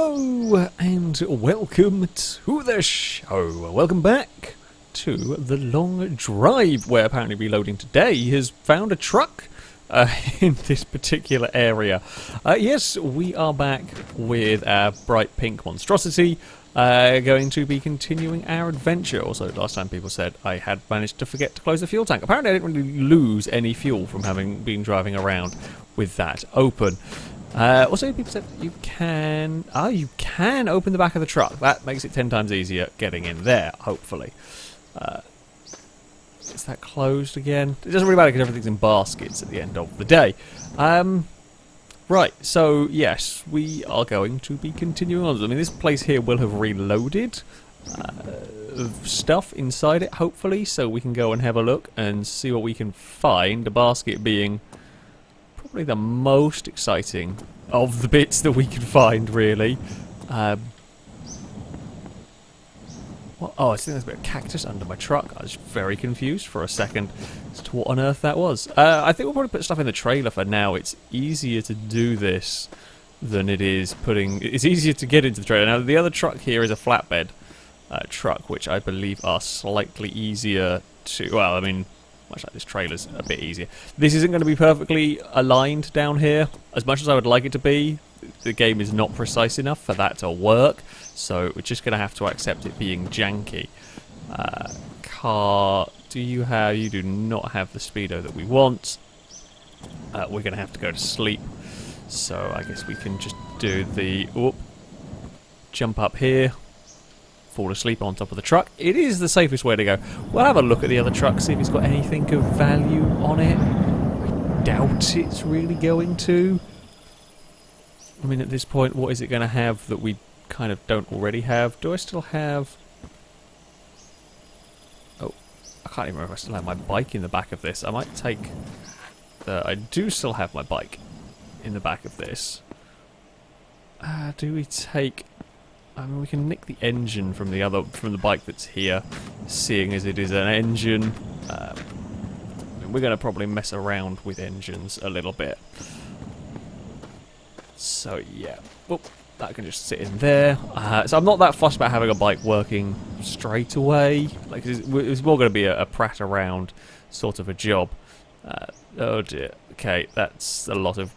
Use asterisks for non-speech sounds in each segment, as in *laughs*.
Hello and welcome to the show. Welcome back to the long drive where apparently reloading today has found a truck uh, *laughs* in this particular area. Uh, yes, we are back with our bright pink monstrosity. Uh, going to be continuing our adventure. Also, last time people said I had managed to forget to close the fuel tank. Apparently, I didn't really lose any fuel from having been driving around with that open. Uh, also, people said you can. Oh, you can open the back of the truck. That makes it ten times easier getting in there. Hopefully, uh, is that closed again? It doesn't really matter because everything's in baskets at the end of the day. Um, right. So yes, we are going to be continuing on. I mean, this place here will have reloaded. Uh, stuff inside it, hopefully, so we can go and have a look and see what we can find. The basket being probably the most exciting of the bits that we can find, really. Um, what? Oh, I think there's a bit of cactus under my truck. I was very confused for a second as to what on earth that was. Uh, I think we'll probably put stuff in the trailer for now. It's easier to do this than it is putting... It's easier to get into the trailer. Now, the other truck here is a flatbed uh, truck, which I believe are slightly easier to... Well, I mean, much like this trailer's a bit easier. This isn't going to be perfectly aligned down here. As much as I would like it to be, the game is not precise enough for that to work. So we're just going to have to accept it being janky. Uh, car, do you have... You do not have the speedo that we want. Uh, we're going to have to go to sleep. So I guess we can just do the... Whoop, jump up here fall asleep on top of the truck. It is the safest way to go. We'll have a look at the other truck, see if it's got anything of value on it. I doubt it's really going to. I mean, at this point, what is it going to have that we kind of don't already have? Do I still have... Oh, I can't even remember if I still have my bike in the back of this. I might take... The... I do still have my bike in the back of this. Uh, do we take I mean, we can nick the engine from the other from the bike that's here, seeing as it is an engine. Um, we're going to probably mess around with engines a little bit. So yeah, Oop, that can just sit in there. Uh, so I'm not that fussed about having a bike working straight away. Like it's, it's more going to be a, a, prat around sort of a job. Uh, oh dear. Okay, that's a lot of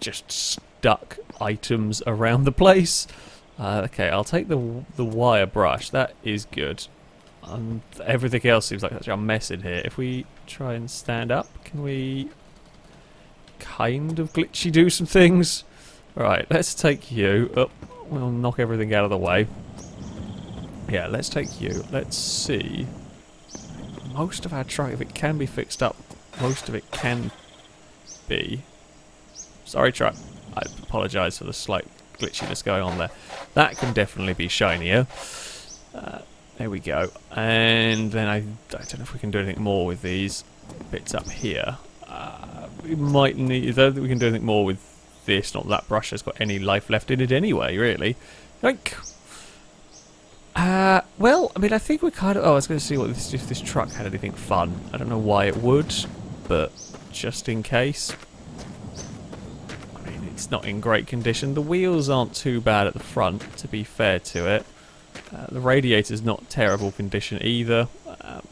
just stuck items around the place. Uh, okay, I'll take the the wire brush. That is good. Um, everything else seems like such a mess in here. If we try and stand up, can we kind of glitchy do some things? Right, let's take you. Oh, we'll knock everything out of the way. Yeah, let's take you. Let's see. Most of our truck, if it can be fixed up, most of it can be. Sorry, truck. I apologise for the slight glitchiness going on there. That can definitely be shinier. Uh, there we go. And then I, I don't know if we can do anything more with these bits up here. Uh, we might need, think we can do anything more with this. Not that brush has got any life left in it anyway, really. Like, uh, well, I mean, I think we kind of. Oh, I was going to see what this, if this truck had anything fun. I don't know why it would, but just in case. It's not in great condition. The wheels aren't too bad at the front, to be fair to it. Uh, the radiator's not terrible condition either. Um,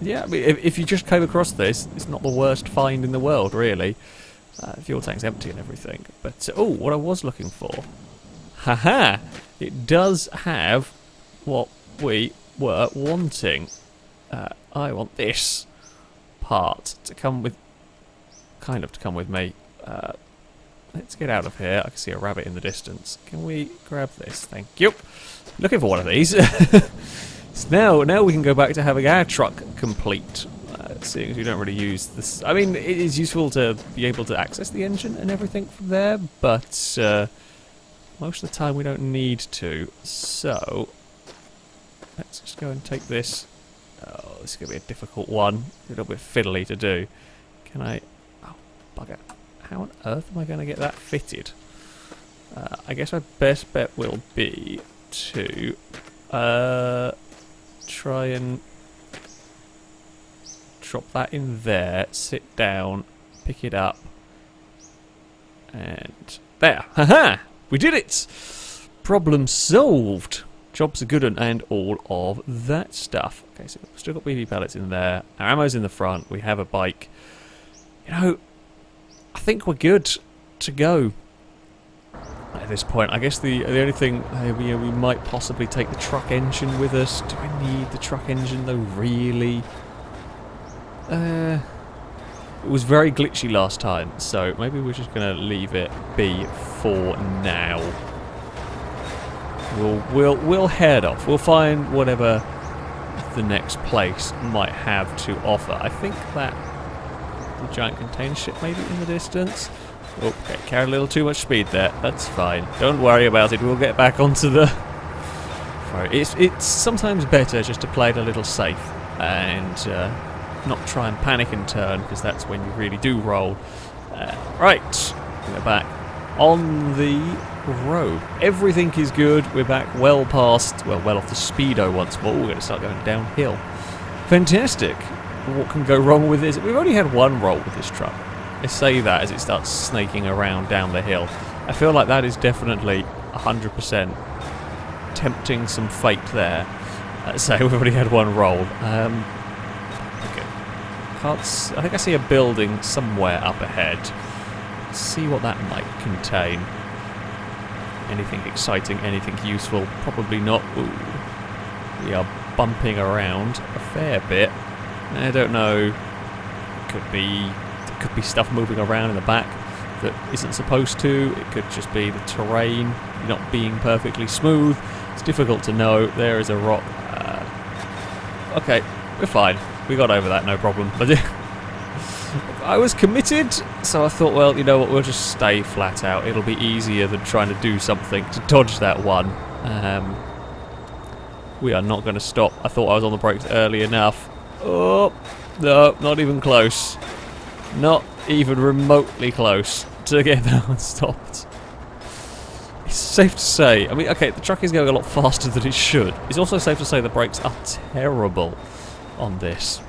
yeah, I mean, if, if, you just came across this, it's not the worst find in the world, really. Uh, fuel tank's empty and everything. But, oh, what I was looking for. Haha! It does have what we were wanting. Uh, I want this part to come with kind of to come with me. Uh, let's get out of here. I can see a rabbit in the distance. Can we grab this? Thank you. Looking for one of these. *laughs* so now, now we can go back to having our truck complete. Uh, seeing as we don't really use this. I mean, it is useful to be able to access the engine and everything from there, but uh, most of the time we don't need to. So, let's just go and take this. Oh, this is going to be a difficult one. A little bit fiddly to do. Can I Bugger. How on earth am I going to get that fitted? Uh, I guess my best bet will be to uh, try and drop that in there, sit down, pick it up, and There. *laughs* Haha! We did it! Problem solved. Jobs are good and, and all of that stuff. Okay, so we've still got BB pellets in there. Our ammo's in the front. We have a bike. You know, I think we're good to go at this point. I guess the the only thing uh, we, we might possibly take the truck engine with us. Do I need the truck engine though? Really? Uh, it was very glitchy last time, so maybe we're just going to leave it be for now. We'll we'll we'll head off. We'll find whatever the next place might have to offer. I think that giant container ship maybe in the distance. Oh, okay, carried a little too much speed there. That's fine. Don't worry about it. We'll get back onto the. *laughs* It's it's sometimes better just to play it a little safe and uh, not try and panic and turn because that's when you really do roll. Uh, right, we're back on the road. Everything is good. We're back well past, well, well off the speedo once more. We're going to start going downhill. Fantastic. What can go wrong with this? We've only had one roll with this truck. I say that as it starts snaking around down the hill. I feel like that is definitely 100% tempting some fate there. Uh, so *laughs* we've only had one roll. Um, okay. Can't I think I see a building somewhere up ahead. Let's see what that might contain. Anything exciting, anything useful? Probably not. Ooh. We are bumping around a fair bit. I don't know. Could be could be stuff moving around in the back that isn't supposed to. It could just be the terrain not being perfectly smooth. It's difficult to know. There is a rock. Uh, okay, we're fine. We got over that, no problem. But *laughs* I was committed, so I thought, well, you know what, we'll just stay flat out. It'll be easier than trying to do something to dodge that one. Um, we are not going to stop. I thought I was on the brakes early enough. Oh, no, not even close. Not even remotely close to get *laughs* that one stopped. It's safe to say, I mean, okay, the truck is going a lot faster than it should. It's also safe to say the brakes are terrible on this.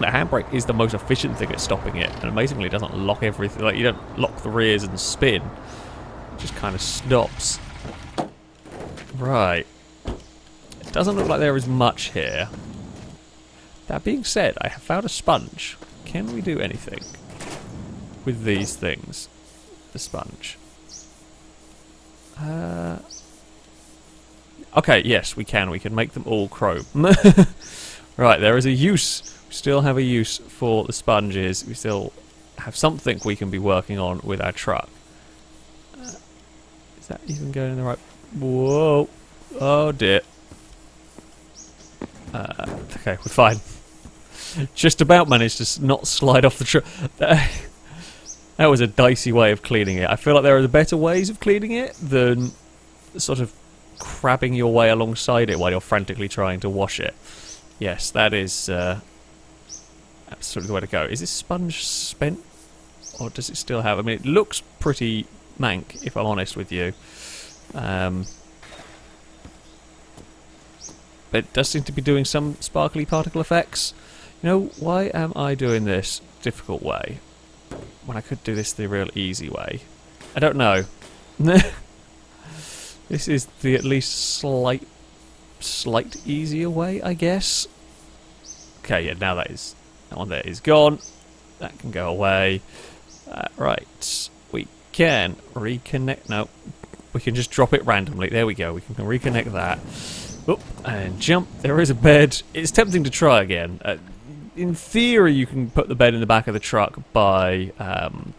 The handbrake is the most efficient thing at stopping it, and amazingly it doesn't lock everything, like you don't lock the rears and spin. It just kind of stops. Right. It doesn't look like there is much here. That being said, I have found a sponge. Can we do anything with these things? The sponge. Uh, okay, yes, we can. We can make them all chrome. *laughs* right, there is a use we still have a use for the sponges. We still have something we can be working on with our truck. Uh, is that even going in the right... Whoa. Oh dear. Uh, okay, we're fine. Just about managed to not slide off the truck. *laughs* that was a dicey way of cleaning it. I feel like there are better ways of cleaning it than sort of crabbing your way alongside it while you're frantically trying to wash it. Yes, that is... Uh, absolutely the way to go. Is this sponge spent? Or does it still have... I mean, it looks pretty mank, if I'm honest with you. Um, but it does seem to be doing some sparkly particle effects. You know, why am I doing this difficult way when I could do this the real easy way? I don't know. *laughs* this is the at least slight, slight easier way, I guess. Okay, yeah, now that is that one there is gone. That can go away. Uh, right. We can reconnect. No. We can just drop it randomly. There we go. We can reconnect that. Oop, and jump. There is a bed. It's tempting to try again. Uh, in theory, you can put the bed in the back of the truck by um,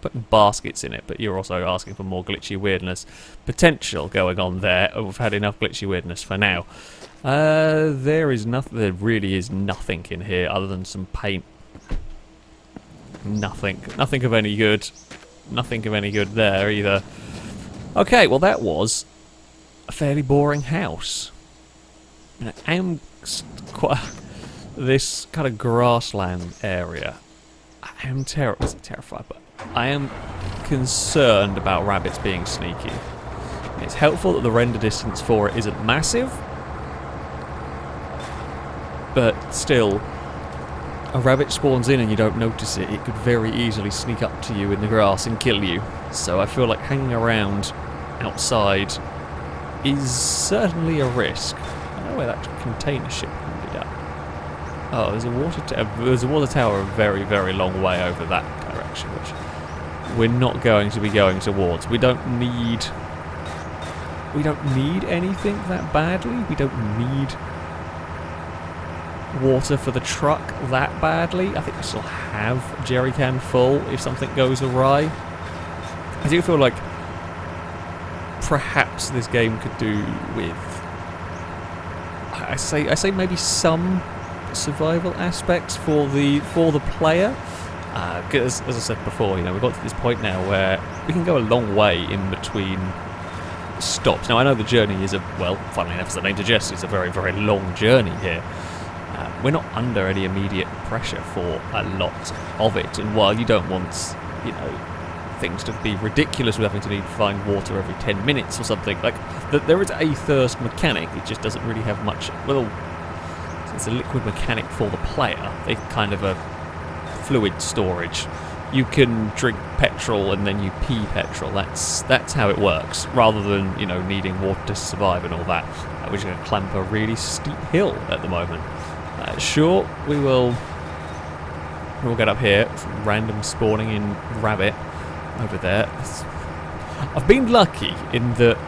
putting baskets in it, but you're also asking for more glitchy weirdness potential going on there. We've had enough glitchy weirdness for now. Uh, there is nothing. There really is nothing in here other than some paint. Nothing. Nothing of any good. Nothing of any good there either. Okay, well that was a fairly boring house. I am quite this kind of grassland area. I am ter terrified, but I am concerned about rabbits being sneaky. It's helpful that the render distance for it isn't massive, but still, a rabbit spawns in and you don't notice it, it could very easily sneak up to you in the grass and kill you. So I feel like hanging around outside is certainly a risk. I know where that container ship. Oh, there's a water tower. Uh, there's a water tower a very, very long way over that direction, which we're not going to be going towards. We don't need. We don't need anything that badly. We don't need water for the truck that badly. I think I still have jerry can full if something goes awry. I do feel like perhaps this game could do with I say I say maybe some survival aspects for the for the player. Because uh, as I said before, you know we've got to this point now where we can go a long way in between stops. Now I know the journey is a well, funnily enough, as the name suggests, it's a very very long journey here we're not under any immediate pressure for a lot of it. And while you don't want, you know, things to be ridiculous with having to need to find water every 10 minutes or something, like, that, there is a thirst mechanic, it just doesn't really have much, well, it's a liquid mechanic for the player. It's kind of a fluid storage. You can drink petrol and then you pee petrol. That's that's how it works, rather than you know needing water to survive and all that. We're just going to climb a really steep hill at the moment. Uh, sure, we will we'll get up here. Random spawning in rabbit over there. I've been lucky in that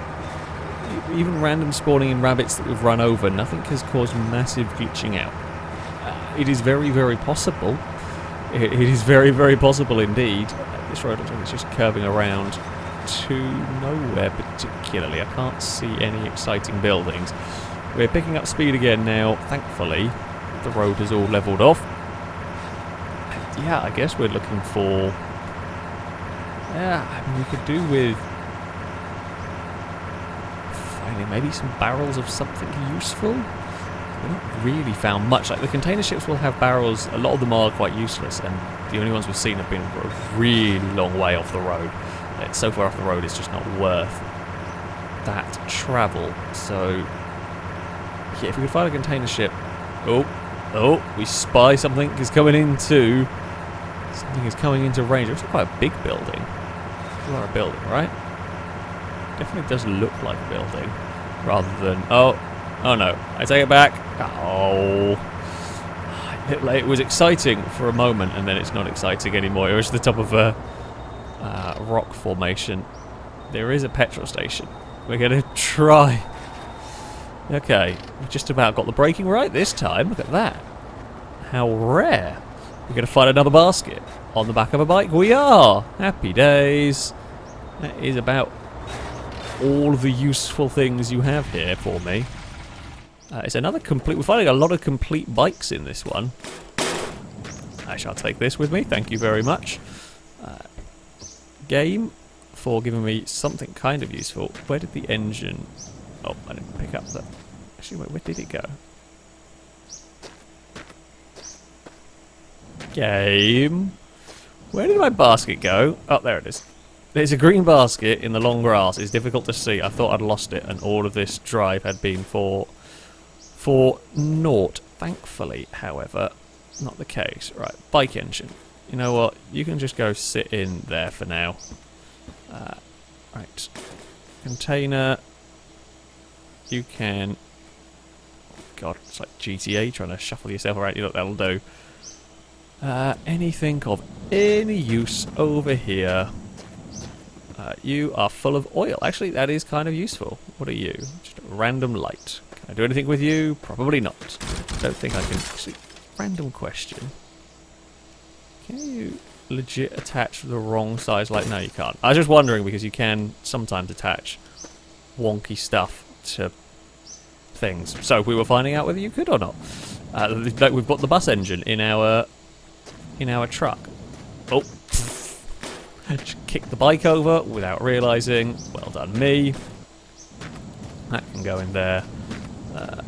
even random spawning in rabbits that we've run over, nothing has caused massive glitching out. Uh, it is very, very possible. It, it is very, very possible indeed. Uh, this road looks like it's just curving around to nowhere particularly. I can't see any exciting buildings. We're picking up speed again now, thankfully the road is all levelled off. Yeah, I guess we're looking for... Yeah, I mean, we could do with... Maybe some barrels of something useful. We've not really found much. Like, the container ships will have barrels. A lot of them are quite useless, and the only ones we've seen have been a really long way off the road. So far off the road, it's just not worth that travel. So, yeah, if we could find a container ship... Oh, Oh, we spy something is coming into... Something is coming into range. It's quite a big building. It's not a building, right? Definitely does look like a building. Rather than... Oh, oh no. I take it back. Oh... It, was exciting for a moment, and then it's not exciting anymore. It was the top of a uh, rock formation. There is a petrol station. We're going *laughs* to try Okay, we just about got the braking right this time. Look at that. How rare. We're going to find another basket on the back of a bike. We are. Happy days. That is about all the useful things you have here for me. Uh, it's another complete... We're finding a lot of complete bikes in this one. I shall take this with me. Thank you very much. Uh, game for giving me something kind of useful. Where did the engine Oh, I didn't pick up that. Actually, wait, where did it go? Game. Where did my basket go? Oh, there it is. There's a green basket in the long grass. It's difficult to see. I thought I'd lost it, and all of this drive had been for for naught. Thankfully, however, not the case. Right, bike engine. You know what? You can just go sit in there for now. Uh, right. Container you can... God, it's like GTA trying to shuffle yourself around. You know that'll do. Uh, anything of any use over here. Uh, you are full of oil. Actually, that is kind of useful. What are you? Just a random light. Can I do anything with you? Probably not. Don't think I can... Actually, random question. Can you legit attach the wrong size light? No, you can't. I was just wondering because you can sometimes attach wonky stuff to things. So we were finding out whether you could or not. Uh, we've got the bus engine in our in our truck. Oh, kicked the bike over without realising. Well done, me. That can go in there. Uh,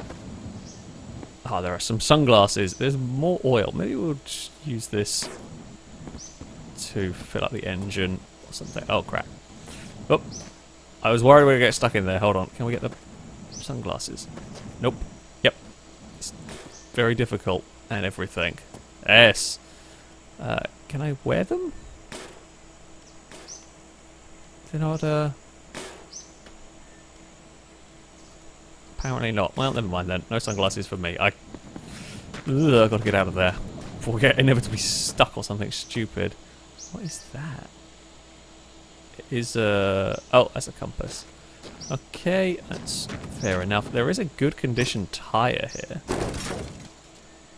oh, there are some sunglasses. There's more oil. Maybe we'll just use this to fill up the engine or something. Oh, crap. Oh, I was worried we would get stuck in there. Hold on. Can we get the sunglasses. Nope. Yep. It's very difficult and everything. Yes. Uh, can I wear them? Not, uh... Apparently not. Well, never mind then. No sunglasses for me. I... Ugh, I've got to get out of there. Before we get inevitably stuck or something stupid. What is that? It is, uh... Oh, that's a compass. Okay, that's fair enough. There is a good condition tyre here.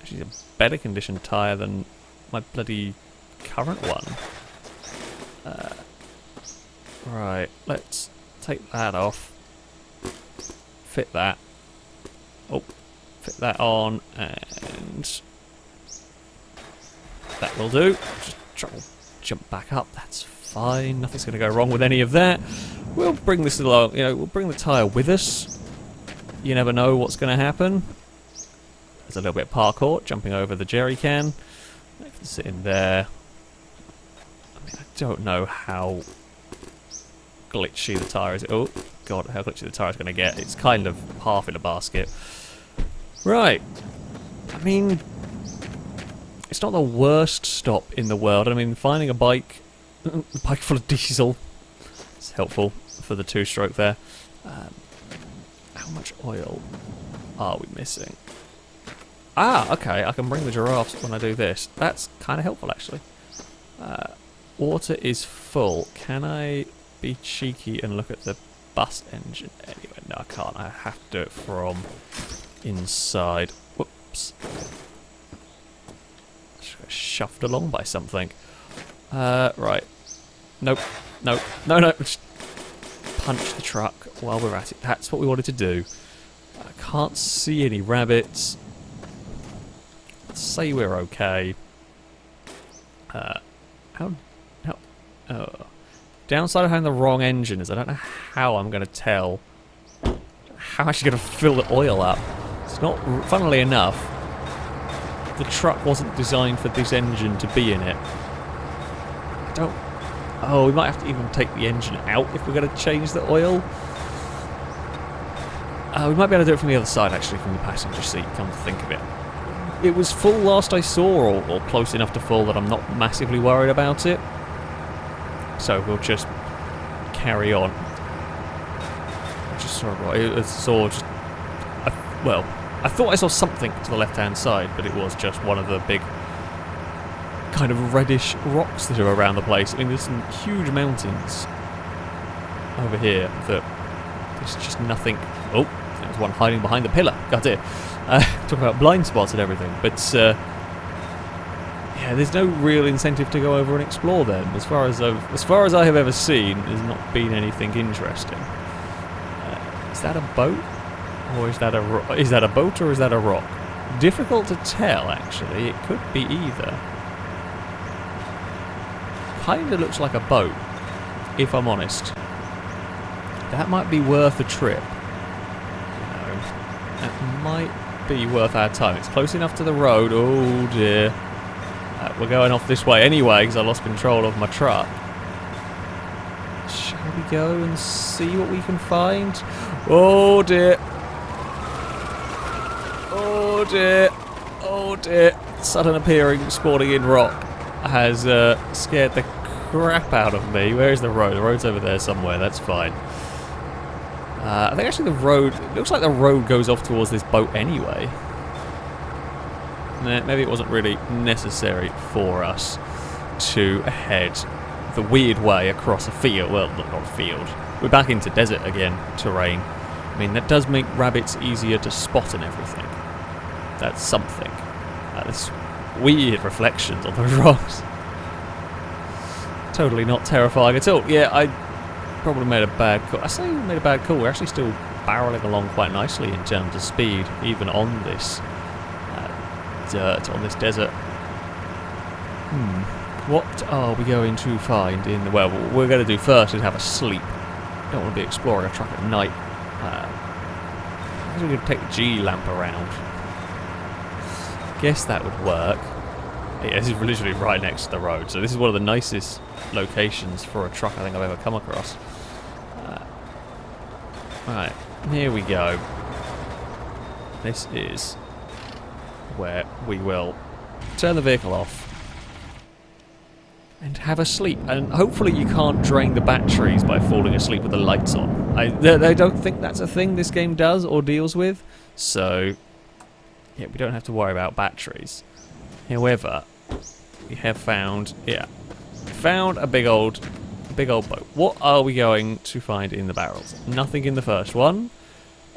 Actually, a better condition tyre than my bloody current one. Right, let's take that off. Fit that. Oh, fit that on, and that will do. Just jump back up. That's fine. Nothing's going to go wrong with any of that. We'll bring this along. You know, we'll bring the tire with us. You never know what's going to happen. There's a little bit of parkour, jumping over the jerry can sit in there. I mean, I don't know how glitchy the tyre is. Oh, God, how glitchy the tyre is going to get. It's kind of half in a basket. Right. I mean, it's not the worst stop in the world. I mean, finding a bike, *laughs* a bike full of diesel, it's helpful for the two-stroke there. Um, how much oil are we missing? Ah, okay, I can bring the giraffes when I do this. That's kind of helpful, actually. Uh, water is full. Can I be cheeky and look at the bus engine? Anyway, no, I can't. I have to do it from inside. Whoops. Just got shoved along by something. Uh, right. Nope. Nope. No, no. Just punch the truck while we're at it. That's what we wanted to do. I can't see any rabbits say we're okay. Uh, how, how, oh. Downside of having the wrong engine is I don't know how I'm going to tell how I'm actually going to fill the oil up. It's not, funnily enough, the truck wasn't designed for this engine to be in it. I don't, oh, we might have to even take the engine out if we're going to change the oil. Uh, we might be able to do it from the other side, actually, from the passenger seat, come to think of it it was full last I saw, or, or, close enough to full that I'm not massively worried about it. So we'll just carry on. Just saw, I saw just, I, well, I thought I saw something to the left-hand side, but it was just one of the big kind of reddish rocks that are around the place. I mean, there's some huge mountains over here that there's just nothing. Oh, there's one hiding behind the pillar. Got it. Uh, *laughs* talk about blind spots and everything, but uh, yeah, there's no real incentive to go over and explore them. As far as I've, as far as I have ever seen, there's not been anything interesting. Uh, is that a boat, or is that a is that a boat or is that a rock? Difficult to tell, actually. It could be either. Kinda looks like a boat, if I'm honest. That might be worth a trip. That might be worth our time. It's close enough to the road. Oh dear. Uh, we're going off this way anyway because I lost control of my truck. Shall we go and see what we can find? Oh dear. Oh dear. Oh dear. Sudden appearing spawning in rock has uh, scared the crap out of me. Where is the road? The road's over there somewhere. That's fine. Uh, I think actually the road, looks like the road goes off towards this boat anyway. Maybe it wasn't really necessary for us to head the weird way across a field. Well, not a field. We're back into desert again, terrain. I mean, that does make rabbits easier to spot and everything. That's something. This weird reflections on the *laughs* rocks. Totally not terrifying at all. Yeah, I probably made a bad call. I say we made a bad call. We're actually still barreling along quite nicely in terms of speed, even on this dirt, on this desert. Hmm. What are we going to find in the... Well, what we're going to do first is have a sleep. Don't want to be exploring a truck at night. Uh, I guess we could take the G-lamp around. Guess that would work. Yeah, this is literally right next to the road, so this is one of the nicest locations for a truck I think I've ever come across. Uh, right, here we go. This is where we will turn the vehicle off, and have a sleep. And hopefully you can't drain the batteries by falling asleep with the lights on. I, don't think that's a thing this game does or deals with, so yeah, we don't have to worry about batteries. However, we have found, yeah, found a big old, big old boat. What are we going to find in the barrels? Nothing in the first one.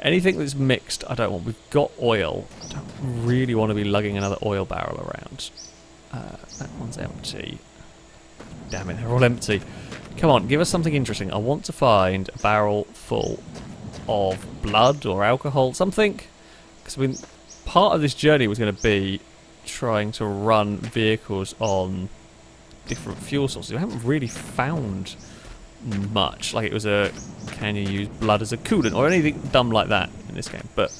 Anything that's mixed, I don't want. We've got oil. I don't really want to be lugging another oil barrel around. Uh, that one's empty. Damn it, they're all empty. Come on, give us something interesting. I want to find a barrel full of blood or alcohol, something. Because I mean, part of this journey was going to be trying to run vehicles on different fuel sources. We haven't really found much. Like it was a, can you use blood as a coolant or anything dumb like that in this game. But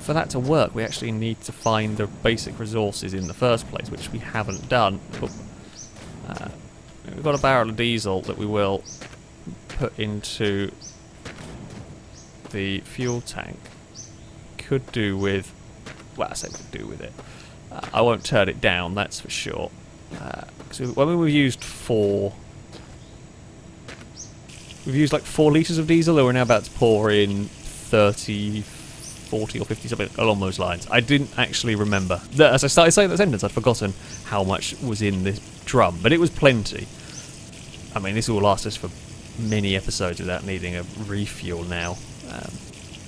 for that to work, we actually need to find the basic resources in the first place, which we haven't done. Uh, we've got a barrel of diesel that we will put into the fuel tank. Could do with, well, I say could do with it. Uh, I won't turn it down, that's for sure. Because uh, when we've used four We've used like 4 litres of diesel, and we're now about to pour in 30, 40 or 50, something along those lines. I didn't actually remember. As I started saying that sentence, I'd forgotten how much was in this drum, but it was plenty. I mean, this will last us for many episodes without needing a refuel now. Um,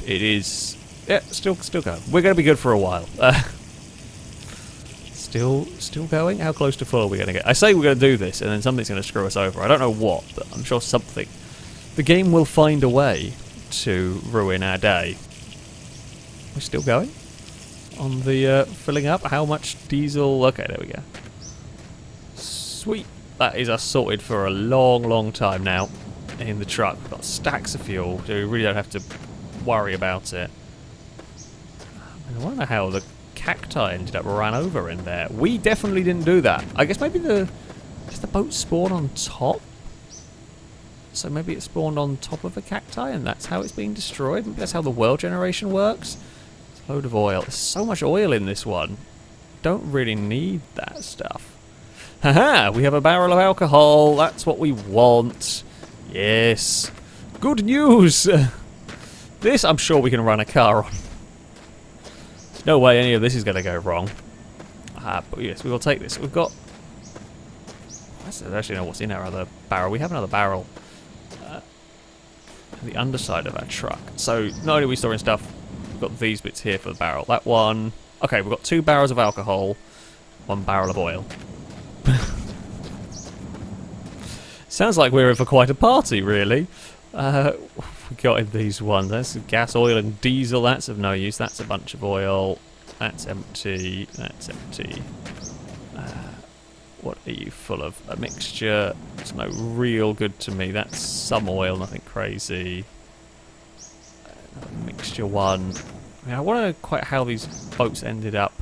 it is... Yeah, still still going. We're going to be good for a while. Uh, *laughs* still still going? How close to full are we going to get? I say we're going to do this, and then something's going to screw us over. I don't know what, but I'm sure something the game will find a way to ruin our day. We're still going? On the uh, filling up? How much diesel? Okay, there we go. Sweet. That is us sorted for a long, long time now in the truck. We've got stacks of fuel, so we really don't have to worry about it. I wonder how the cacti ended up ran over in there. We definitely didn't do that. I guess maybe the... Does the boat spawn on top? So maybe it spawned on top of a cacti and that's how it's being destroyed. Maybe that's how the world generation works. It's a load of oil. There's so much oil in this one. Don't really need that stuff. Haha, we have a barrel of alcohol. That's what we want. Yes. Good news. *laughs* this I'm sure we can run a car on. There's no way any of this is going to go wrong. Ah, but yes, we will take this. We've got... I don't actually know what's in our other barrel. We have another barrel the underside of our truck. So not only are we storing stuff, we've got these bits here for the barrel. That one... Okay, we've got two barrels of alcohol, one barrel of oil. *laughs* Sounds like we're in for quite a party, really. Uh, we got in these ones. That's gas, oil, and diesel. That's of no use. That's a bunch of oil. That's empty. That's empty. What are you full of? A mixture. It's no real good to me. That's some oil, nothing crazy. mixture one. I, mean, I know quite how these boats ended up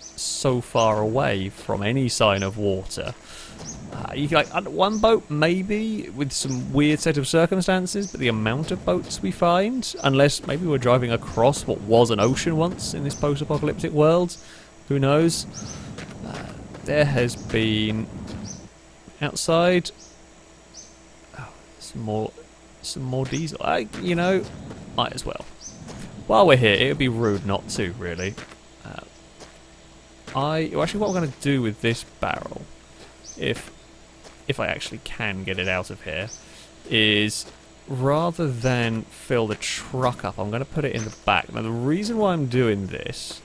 so far away from any sign of water. Uh, you like one boat maybe with some weird set of circumstances, but the amount of boats we find, unless maybe we're driving across what was an ocean once in this post-apocalyptic world, who knows? There has been outside oh, some more some more diesel. I, you know, might as well. While we're here, it would be rude not to, really. Uh, I actually, what we're going to do with this barrel, if if I actually can get it out of here, is rather than fill the truck up, I'm going to put it in the back. Now, the reason why I'm doing this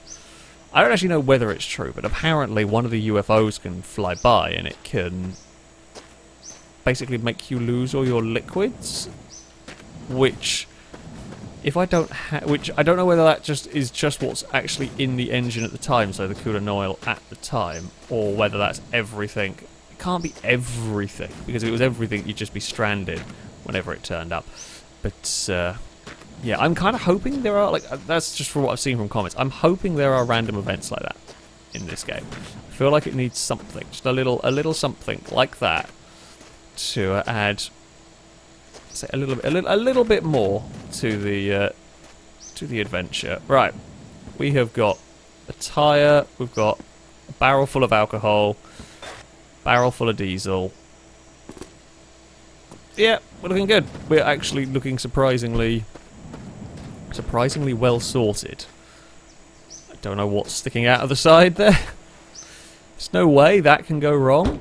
I don't actually know whether it's true, but apparently one of the UFOs can fly by and it can basically make you lose all your liquids, which if I don't which I don't know whether that just is just what's actually in the engine at the time, so the coolant oil at the time, or whether that's everything. It can't be everything because if it was everything, you'd just be stranded whenever it turned up. But uh, yeah, I'm kind of hoping there are, like, uh, that's just from what I've seen from comments. I'm hoping there are random events like that in this game. I feel like it needs something, just a little, a little something like that to uh, add, say, a little, a little, a little bit more to the, uh, to the adventure. Right, we have got a tyre, we've got a barrel full of alcohol, barrel full of diesel. Yeah, we're looking good. We're actually looking surprisingly, surprisingly well sorted. I don't know what's sticking out of the side there. There's no way that can go wrong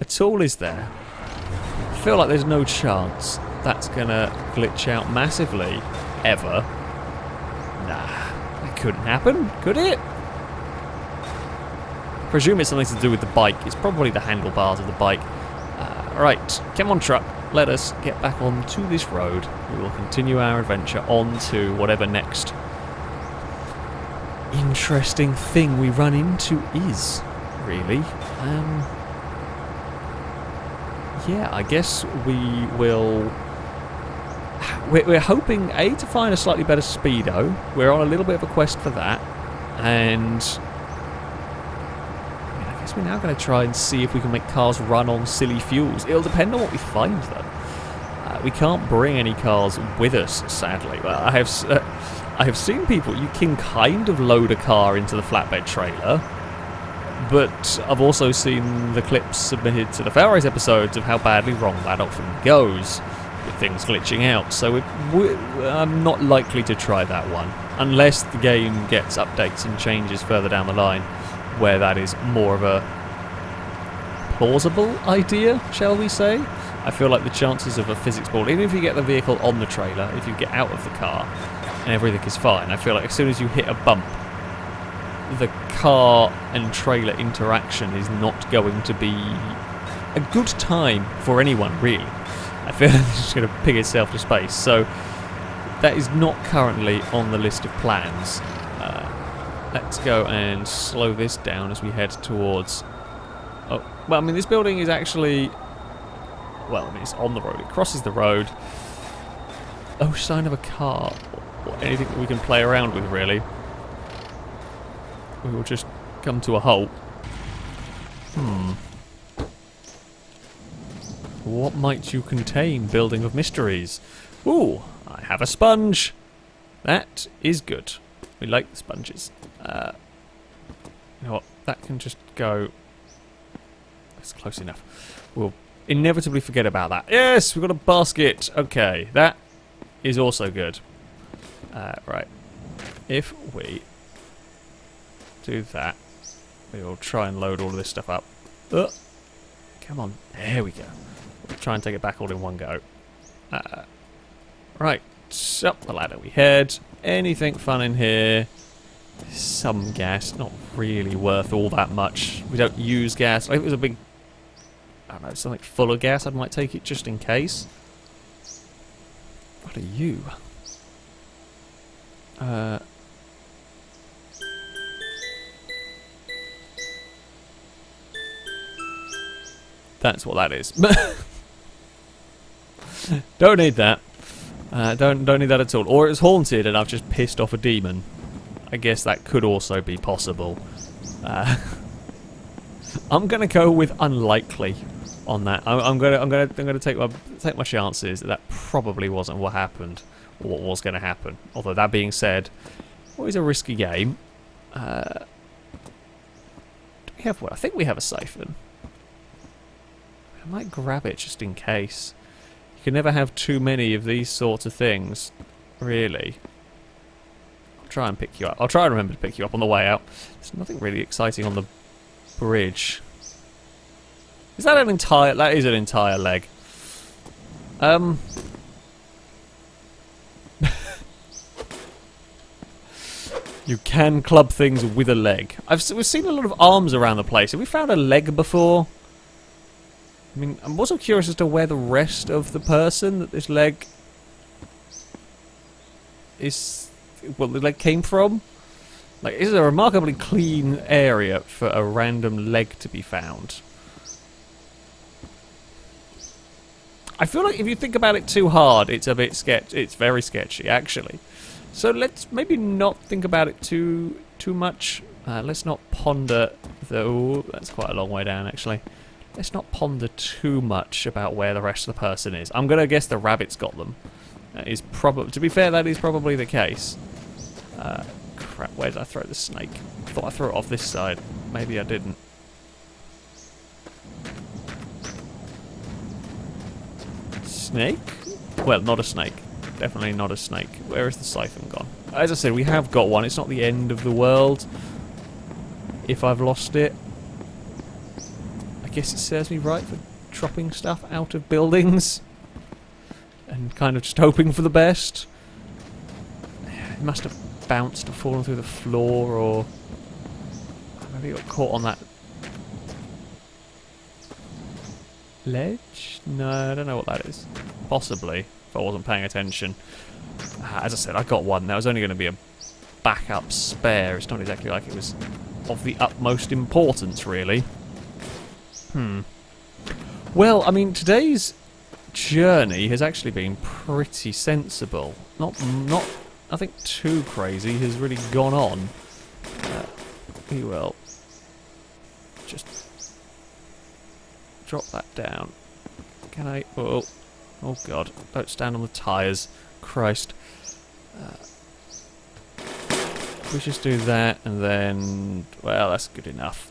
at all, is there? I feel like there's no chance that's gonna glitch out massively, ever. Nah, that couldn't happen, could it? Presume it's something to do with the bike. It's probably the handlebars of the bike. Uh, right, come on truck, let us get back onto this road. We will continue our adventure on to whatever next interesting thing we run into is, really. Um, yeah, I guess we will. We're, we're hoping a to find a slightly better speedo. We're on a little bit of a quest for that, and we're now going to try and see if we can make cars run on silly fuels. It'll depend on what we find, though. Uh, we can't bring any cars with us, sadly. Well, I have. Uh, I have seen people, you can kind of load a car into the flatbed trailer, but I've also seen the clips submitted to the FailRace episodes of how badly wrong that often goes with things glitching out. So it, I'm not likely to try that one unless the game gets updates and changes further down the line where that is more of a plausible idea, shall we say. I feel like the chances of a physics ball, even if you get the vehicle on the trailer, if you get out of the car and everything is fine, I feel like as soon as you hit a bump, the car and trailer interaction is not going to be a good time for anyone, really. I feel *laughs* like it's just going to pig itself to space. So that is not currently on the list of plans. Let's go and slow this down as we head towards... Oh, well, I mean, this building is actually... Well, I mean, it's on the road. It crosses the road. Oh, sign of a car. Or anything that we can play around with, really we will just come to a halt. Hmm. What might you contain, building of mysteries? Ooh, I have a sponge. That is good. We like the sponges. Uh, you know what? That can just go. That's close enough. We'll inevitably forget about that. Yes, we've got a basket. Okay, that is also good. Uh, right. If we do that. We will try and load all of this stuff up. Uh, come on. There we go. We'll try and take it back all in one go. Uh, right. Up the ladder we head. Anything fun in here? Some gas. Not really worth all that much. We don't use gas. If it was a big... I don't know, something full of gas, I might take it just in case. What are you? Uh, That's what that is. *laughs* don't need that. Uh, don't don't need that at all. Or it's haunted and I've just pissed off a demon. I guess that could also be possible. Uh, *laughs* I'm gonna go with unlikely on that. I'm, I'm, gonna I'm gonna I'm gonna take my take my chances that that probably wasn't what happened or what was gonna happen. Although that being said, always a risky game. Uh, we have what? I think we have a siphon. I might grab it just in case. You can never have too many of these sorts of things, really. I'll try and pick you up. I'll try and remember to pick you up on the way out. There's nothing really exciting on the bridge. Is that an entire... That is an entire leg. Um... *laughs* you can club things with a leg. I've we've seen a lot of arms around the place. Have we found a leg before? I mean, I'm also curious as to where the rest of the person that this leg is, well, the leg came from. Like, this is a remarkably clean area for a random leg to be found. I feel like if you think about it too hard, it's a bit sketch. It's very sketchy, actually. So let's maybe not think about it too too much. Uh, let's not ponder. Though that's quite a long way down, actually. Let's not ponder too much about where the rest of the person is. I'm going to guess the rabbit's got them. That is probably, to be fair, that is probably the case. Uh, crap, where did I throw the snake? I thought I threw it off this side. Maybe I didn't. Snake? Well, not a snake. Definitely not a snake. Where is the siphon gone? As I said, we have got one. It's not the end of the world. If I've lost it. Guess it serves me right for dropping stuff out of buildings. And kind of just hoping for the best. It must have bounced or fallen through the floor or... Maybe got caught on that ledge? No, I don't know what that is. Possibly, if I wasn't paying attention. Uh, as I said, I got one. That was only going to be a backup spare. It's not exactly like it was of the utmost importance, really. Hmm. Well, I mean, today's journey has actually been pretty sensible. Not, not, I think too crazy has really gone on. Uh, we will just drop that down. Can I? Oh, oh God! Don't stand on the tyres. Christ. Uh, we just do that, and then well, that's good enough.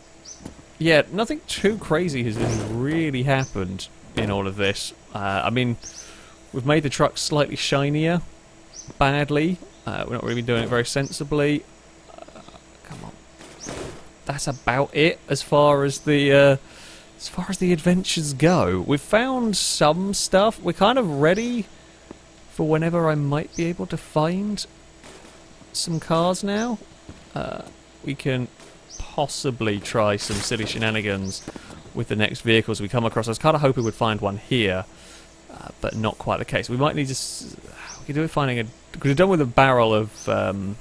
Yeah, nothing too crazy has really happened in all of this. Uh, I mean, we've made the truck slightly shinier, badly. Uh, we're not really doing it very sensibly. Uh, come on. That's about it as far as the uh, as far as the adventures go, we've found some stuff. We're kind of ready for whenever I might be able to find some cars now. Uh, we can possibly try some silly shenanigans with the next vehicles we come across. I was kind of hoping we'd find one here, uh, but not quite the case. We might need to... We could do with finding a... Could have done with a barrel of um,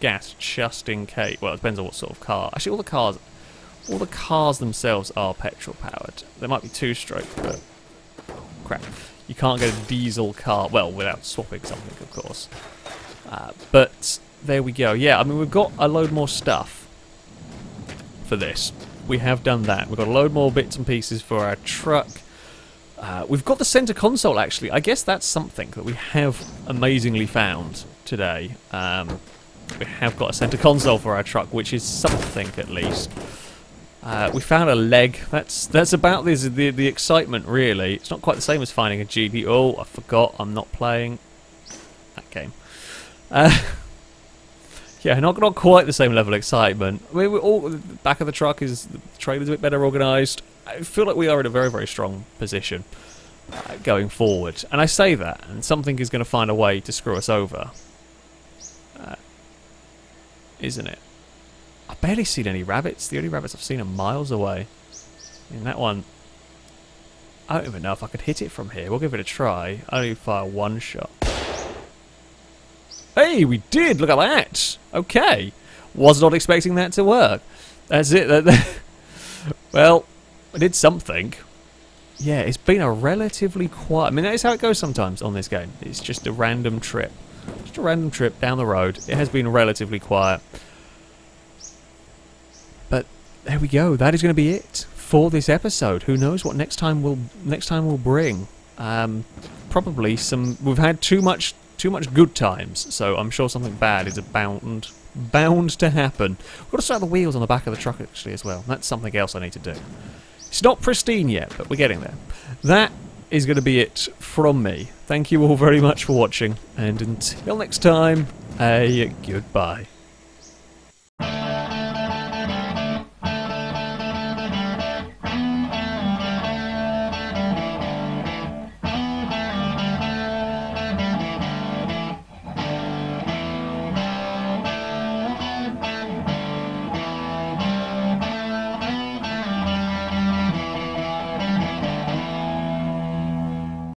gas just in case. Well, it depends on what sort of car. Actually, all the cars all the cars themselves are petrol powered. They might be two-stroke, but crap. You can't get a diesel car, well, without swapping something, of course. Uh, but there we go. Yeah, I mean, we've got a load more stuff for this. We have done that. We've got a load more bits and pieces for our truck. Uh, we've got the center console, actually. I guess that's something that we have amazingly found today. Um, we have got a center console for our truck, which is something at least. Uh, we found a leg. That's that's about this, the the excitement really. It's not quite the same as finding a GB. Oh, I forgot. I'm not playing that game. Uh, *laughs* yeah, not not quite the same level of excitement. I mean, we're all the back of the truck is the trailer's a bit better organised. I feel like we are in a very very strong position uh, going forward. And I say that, and something is going to find a way to screw us over, uh, isn't it? I've barely seen any rabbits. The only rabbits I've seen are miles away. And that one, I don't even know if I could hit it from here. We'll give it a try. I only fire one shot. Hey, we did! Look at that! Okay. Was not expecting that to work. That's it. *laughs* well, I did something. Yeah, it's been a relatively quiet... I mean, that is how it goes sometimes on this game. It's just a random trip. Just a random trip down the road. It has been relatively quiet But there we go. That is going to be it for this episode. Who knows what next time will next time will bring? Um, probably some. We've had too much too much good times, so I'm sure something bad is bound bound to happen. We've got to start the wheels on the back of the truck actually as well. That's something else I need to do. It's not pristine yet, but we're getting there. That is going to be it from me. Thank you all very much for watching, and until next time, a goodbye.